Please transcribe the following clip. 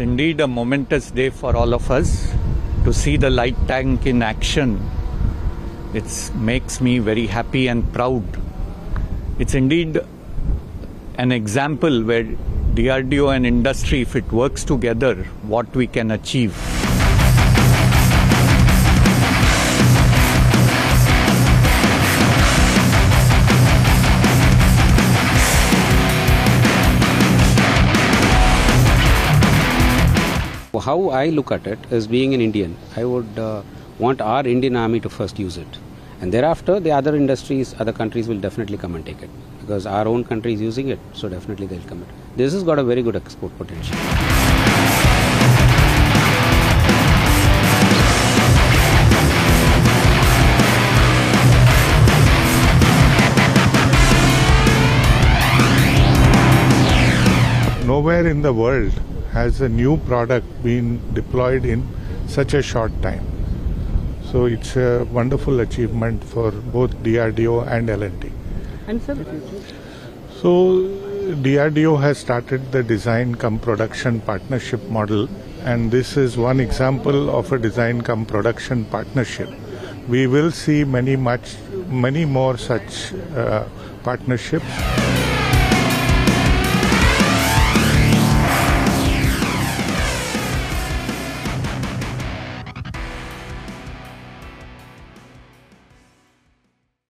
indeed a momentous day for all of us to see the light tank in action. It makes me very happy and proud. It's indeed an example where DRDO and industry, if it works together, what we can achieve. How I look at it is being an Indian, I would uh, want our Indian army to first use it. And thereafter, the other industries, other countries will definitely come and take it. Because our own country is using it, so definitely they'll come. It. This has got a very good export potential. Nowhere in the world has a new product been deployed in such a short time. So it's a wonderful achievement for both DRDO and L&T. And sir, So DRDO has started the design cum production partnership model and this is one example of a design cum production partnership. We will see many much many more such uh, partnerships.